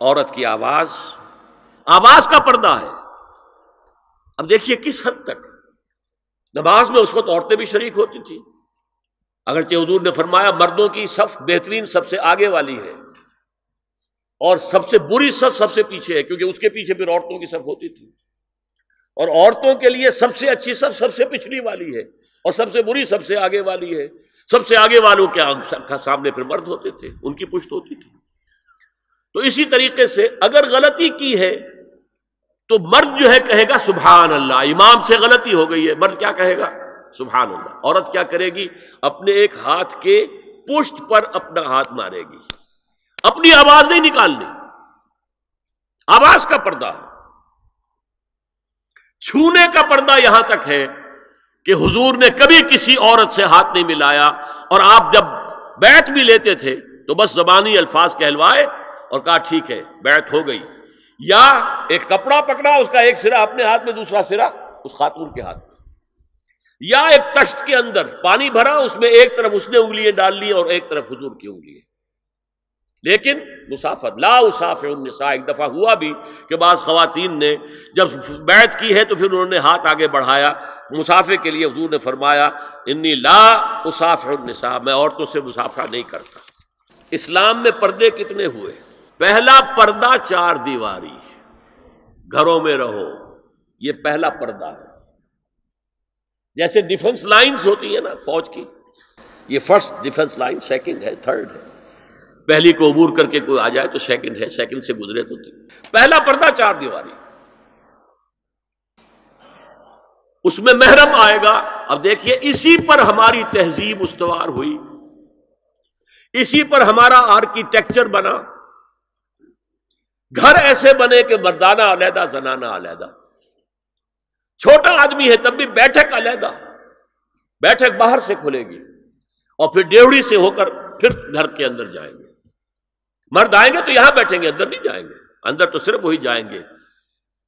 عورت کی آواز آواز کا پردہ ہے۔ اب دیکھیے کس حد تک نماز میں اس وقت عورتیں بھی شریک ہوتی تھیں۔ اگرچہ حضور نے فرمایا، مردوں کی صف بہترین سب سے آگے والی ہے اور سب سے بری صف سب سے پیچھے ہے، کیونکہ اس کے پیچھے پھر عورتوں کی صف ہوتی تھی۔ اور عورتوں کے لیے سب سے اچھی صف سب سے پچھلی والی ہے اور سب سے بری سب سے آگے والی ہے۔ سب سے آگے والوں کے سامنے پھر مرد ہوتے تھے، ان کی پشت ہوتی تھی۔ تو اسی طریقے سے اگر غلطی کی ہے، تو مرد جو ہے کہے گا سبحان اللہ، امام سے غلطی ہو گئی ہے، مرد کیا کہے گا؟ سبحان اللہ۔ عورت کیا کرے گی؟ اپنے ایک ہاتھ کے پشت پر اپنا ہاتھ مارے گی۔ اپنی آواز نہیں نکالنی۔ آواز کا پردہ۔ چھونے کا پردہ یہاں تک ہے کہ حضور نے کبھی کسی عورت سے ہاتھ نہیں ملایا اور آپ جب بیٹھ بھی لیتے تھے تو بس زبانی الفاظ کہلوائے۔ اور کہا، ٹھیک ہے، بیٹھ ہو گئی۔ یا ایک کپڑا پکڑا، اس کا ایک سرا اپنے ہاتھ میں، دوسرا سرا اس خاتون کے ہاتھ میں۔ یا ایک تشت کے اندر پانی بھرا، اس میں ایک طرف اس نے انگلیاں ڈال لی اور ایک طرف حضور کی انگلی لیکن مسافر لا اسافر النساء، ایک دفعہ ہوا بھی کہ بعض خواتین نے جب بیعت کی ہے تو پھر انہوں نے ہاتھ آگے بڑھایا۔ مسافر کے لیے حضور نے فرمایا، انی لا اسافر النساء، میں عورتوں سے مسافر نہیں کرتا۔ اسلام میں پردے کتنے ہوئے؟ پہلا پردہ چار دیواری گھروں میں رہو، یہ پہلا پردہ ہے۔ جیسے ڈیفنس لائنز ہوتی ہے نا فوج کی، یہ فرسٹ ڈیفنس لائن سیکنڈ ہے تھرڈ ہے۔ پہلی کو عبور کر کے کوئی آ جائے تو سیکنڈ ہے سیکنڈ سے گزرے تو پہلا پردہ چار دیواری۔ اس میں محرم آئے گا۔ اب دیکھیے، اسی پر ہماری تہذیب استوار ہوئی۔ اسی پر ہمارا آرکیٹیکچر بنا۔ گھر ایسے بنے کہ مردانہ علیحدہ، زنانہ علیحدہ۔ چھوٹا آدمی ہے، تب بھی بیٹھک علیحدہ۔ بیٹھک باہر سے کھلے گی۔ اور پھر ڈیوڑی سے ہو کر پھر گھر کے اندر جائیں گے۔ مرد آئیں گے تو یہاں بیٹھیں گے، اندر نہیں جائیں گے۔ اندر تو صرف وہی جائیں گے۔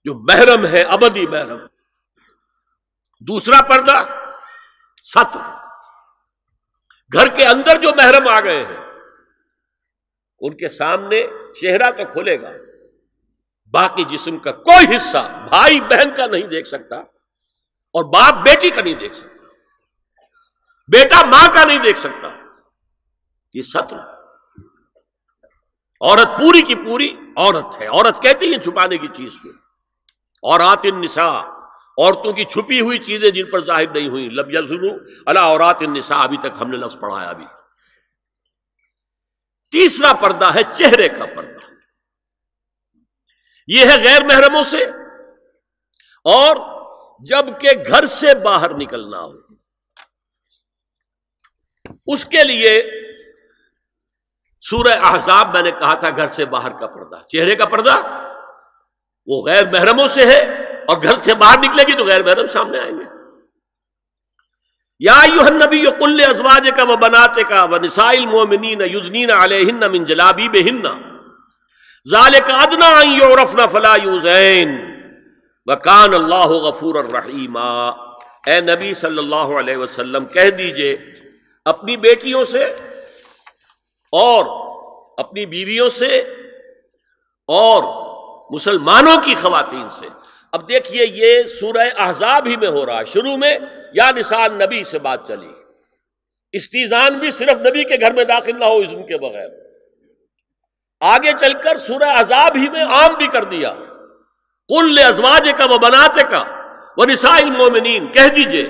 جو محرم ہے، ابدی محرم۔ دوسرا پردہ ستر گھر کے اندر جو محرم آ گئے ہیں، ان کے سامنے چہرہ تو کھلے گا۔ باقی جسم کا کوئی حصہ بھائی بہن کا نہیں دیکھ سکتا اور باپ بیٹی کا نہیں دیکھ سکتا، بیٹا ماں کا نہیں دیکھ سکتا۔ یہ ستر عورت پوری کی پوری عورت ہے۔ عورت کہتی ہے چھپانے کی چیز کو۔ اور آت النساء۔ عورتوں کی چھپی ہوئی چیزیں جن پر ظاہر نہیں ہوئی لب یزنو اللہ اورات النساء۔ ابھی تک ہم نے لفظ پڑھایا ابھی۔ تیسرا پردہ ہے چہرے کا پردہ۔ یہ ہے غیر محرموں سے۔ اور جبکہ گھر سے باہر نکلنا ہو۔ اس کے لیے سورہ احزاب میں نے کہا تھا گھر سے باہر کا پردہ۔ چہرے کا پردہ وہ غیر محرموں سے ہے اور گھر سے باہر نکلے گی تو غیر محرم سامنے آئیں گے۔ یا نبی کل ازواج کا وہ بناتے کا وہ نسائل مومنین یدنین علیہن من جلابی بے ذالک ادنا یورفنا فلا یوزین وکان اللہ غفور الرحیم اے نبی صلی اللہ علیہ وسلم، کہہ دیجیے، اپنی بیٹیوں سے اور اپنی بیویوں سے اور مسلمانوں کی خواتین سے۔ اب دیکھیے، یہ سورہ احزاب ہی میں ہو رہا ہے۔ شروع میں یا نسان نبی سے بات چلی۔ استیزان بھی صرف نبی کے گھر میں داخل نہ ہو، اس کے بغیر۔ آگے چل کر سورہ عذاب ہی میں عام بھی کر دیا۔ کل ازواج کا وہ بناتے کا وہ نسائل مومنین کہہ دیجیے،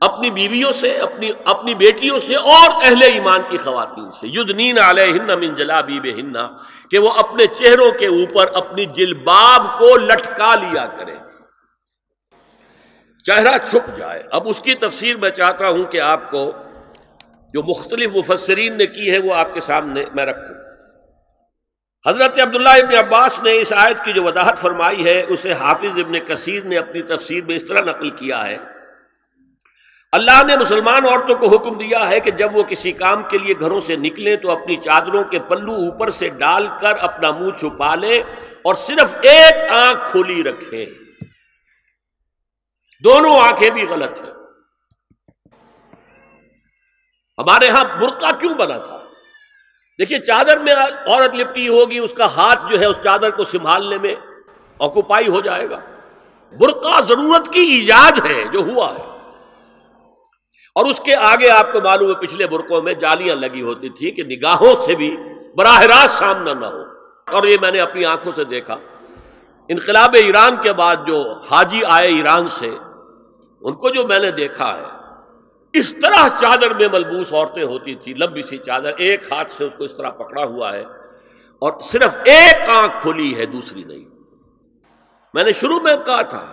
اپنی بیویوں سے، اپنی اپنی بیٹیوں سے اور اہل ایمان کی خواتین سے۔ یدنین علیہن من جلابیب کہ وہ اپنے چہروں کے اوپر اپنی جلباب کو لٹکا لیا کرے۔ چہرہ چھپ جائے۔ اب اس کی تفسیر میں چاہتا ہوں کہ آپ کو جو مختلف مفسرین نے کی ہے، وہ آپ کے سامنے میں رکھوں۔ حضرت عبداللہ ابن عباس نے اس آیت کی جو وضاحت فرمائی ہے، اسے حافظ ابن کثیر نے اپنی تفسیر میں اس طرح نقل کیا ہے۔ اللہ نے مسلمان عورتوں کو حکم دیا ہے کہ جب وہ کسی کام کے لیے گھروں سے نکلیں تو اپنی چادروں کے پلو اوپر سے ڈال کر اپنا منہ چھپا لیں اور صرف ایک آنکھ کھولی رکھیں۔ دونوں آنکھیں بھی غلط ہیں۔ ہمارے ہاں برقع کیوں بنا تھا؟ دیکھیے، چادر میں عورت لپٹی ہوگی، اس کا ہاتھ جو ہے اس چادر کو سنبھالنے میں آکوپائی ہو جائے گا۔ برقع ضرورت کی ایجاد ہے جو ہوا ہے۔ اور اس کے آگے آپ کو معلوم ہے، پچھلے برقوں میں جالیاں لگی ہوتی تھی کہ نگاہوں سے بھی براہ راست سامنا نہ ہو۔ اور یہ میں نے اپنی آنکھوں سے دیکھا۔ انقلاب ایران کے بعد جو حاجی آئے ایران سے، ان کو جو میں نے دیکھا ہے اس طرح چادر میں ملبوس عورتیں ہوتی تھی لمبی سی چادر، ایک ہاتھ سے اس کو اس طرح پکڑا ہوا ہے اور صرف ایک آنکھ کھلی ہے، دوسری نہیں۔ میں نے شروع میں کہا تھا،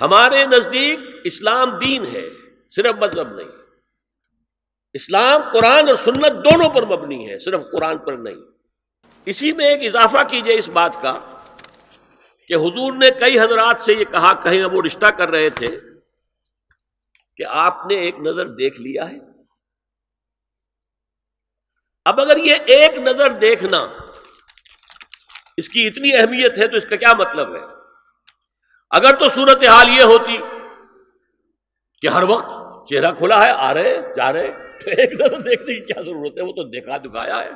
ہمارے نزدیک اسلام دین ہے، صرف مذہب نہیں۔ اسلام، قرآن اور سنت دونوں پر مبنی ہے، صرف قرآن پر نہیں۔ اسی میں ایک اضافہ کیجیے اس بات کا کہ حضور نے کئی حضرات سے یہ کہا، کہیں وہ رشتہ کر رہے تھے۔ کہ آپ نے ایک نظر دیکھ لیا ہے۔ اب اگر یہ ایک نظر دیکھنا اس کی اتنی اہمیت ہے تو اس کا کیا مطلب ہے؟ اگر تو صورت حال یہ ہوتی کہ ہر وقت چہرہ کھلا ہے، آ رہے، جا رہے، تو ایک نظر دیکھنے کی کیا ضرورت ہے؟ وہ تو دیکھا دکھایا ہے۔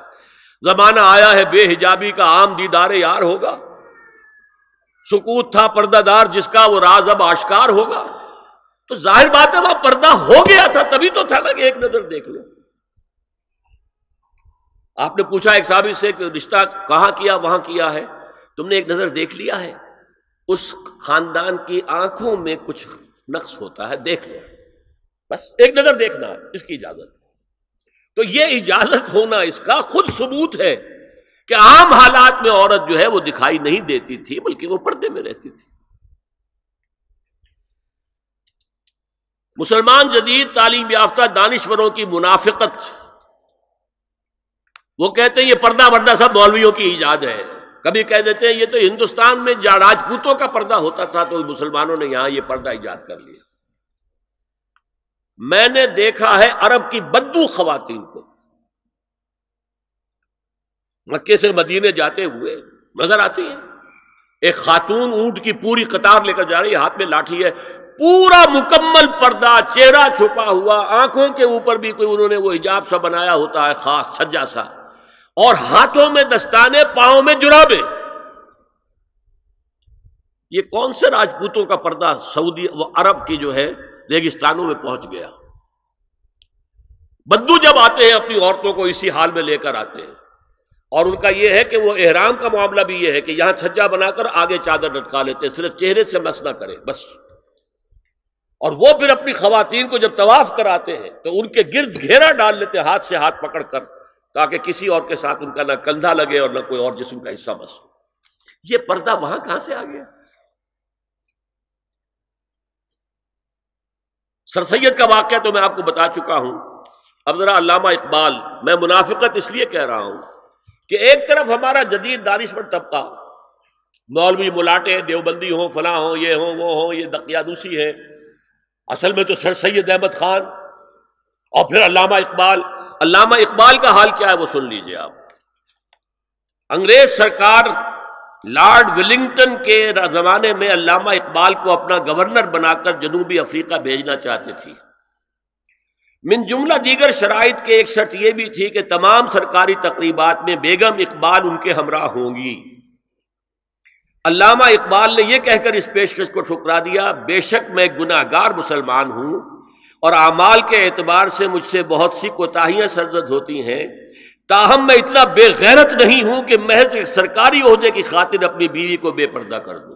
زمانہ آیا ہے بے حجابی کا عام دیدار یار ہوگا۔ سکوت تھا پردہ دار جس کا وہ راز اب آشکار ہوگا۔ تو ظاہر بات ہے وہاں پردہ ہو گیا تھا، تبھی تو تھا نا کہ ایک نظر دیکھ لو۔ آپ نے پوچھا ایک صاحب سے کہ رشتہ کہاں کیا، وہاں کیا ہے؟ تم نے ایک نظر دیکھ لیا ہے۔ اس خاندان کی آنکھوں میں کچھ نقص ہوتا ہے، دیکھ لو۔ بس ایک نظر دیکھنا ہے اس کی اجازت۔ تو یہ اجازت ہونا اس کا خود ثبوت ہے کہ عام حالات میں عورت جو ہے وہ دکھائی نہیں دیتی تھی، بلکہ وہ پردے میں رہتی تھی۔ مسلمان جدید تعلیم یافتہ دانشوروں کی منافقت۔ وہ کہتے ہیں یہ پردہ وردہ سب مولویوں کی ایجاد ہے۔ کبھی کہہ دیتے ہیں یہ تو ہندوستان میں راجپوتوں کا پردہ ہوتا تھا تو مسلمانوں نے یہاں یہ پردہ ایجاد کر لیا۔ میں نے دیکھا ہے عرب کی بدو خواتین کو۔ مکے سے مدینے جاتے ہوئے نظر آتی ہیں۔ ایک خاتون اونٹ کی پوری قطار لے کر جا رہی ہے، ہاتھ میں لاٹھی ہے۔ پورا مکمل پردہ چہرہ چھپا ہوا، آنکھوں کے اوپر بھی کوئی انہوں نے وہ حجاب سا بنایا ہوتا ہے، خاص چھجا سا۔ اور ہاتھوں میں دستانے، پاؤں میں جرابے۔ یہ کون سے راجپوتوں کا پردہ؟ سعودی وہ عرب کی جو ہے، ریگستانوں میں پہنچ گیا۔ بدو جب آتے ہیں، اپنی عورتوں کو اسی حال میں لے کر آتے ہیں۔ اور ان کا یہ ہے کہ وہ احرام کا معاملہ بھی یہ ہے کہ یہاں چھجا بنا کر آگے چادر لٹکا لیتے ہیں، صرف چہرے سے مس نہ کرے بس۔ اور وہ پھر اپنی خواتین کو جب طواف کراتے ہیں تو ان کے گرد گھیرا ڈال لیتے ہاتھ سے ہاتھ پکڑ کر، تاکہ کسی اور کے ساتھ ان کا نہ کندھا لگے اور نہ کوئی اور جسم کا حصہ بس یہ پردہ وہاں کہاں سے آ گیا؟ سر سید کا واقعہ تو میں آپ کو بتا چکا ہوں۔ اب ذرا علامہ اقبال، میں منافقت اس لیے کہہ رہا ہوں کہ ایک طرف ہمارا جدید دانشور طبقہ، مولوی ملاٹے دیوبندی ہوں، فلاں ہوں، یہ ہوں، وہ ہوں، یہ دقیادوسی ہے اصل میں تو سر سید احمد خان اور پھر علامہ اقبال۔ علامہ اقبال کا حال کیا ہے وہ سن لیجیے آپ۔ انگریز سرکار لارڈ ولنگٹن کے زمانے میں علامہ اقبال کو اپنا گورنر بنا کر جنوبی افریقہ بھیجنا چاہتے تھی من جملہ دیگر شرائط کے ایک شرط یہ بھی تھی کہ تمام سرکاری تقریبات میں بیگم اقبال ان کے ہمراہ ہوں گی۔ علامہ اقبال نے یہ کہہ کر اس پیشکش کو ٹھکرا دیا، بے شک میں گناہ گار مسلمان ہوں اور اعمال کے اعتبار سے مجھ سے بہت سی کوتاہیاں سرزد ہوتی ہیں۔ تاہم میں اتنا بے غیرت نہیں ہوں کہ محض ایک سرکاری عہدے کی خاطر اپنی بیوی کو بے پردہ کر دوں۔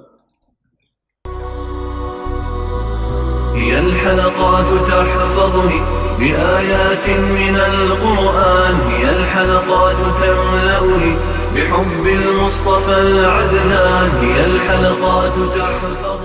هي الحلقات تحفظني بآيات من القرآن، هي الحلقات تملأني بحب المصطفى العدنان هي الحلقات تحفظني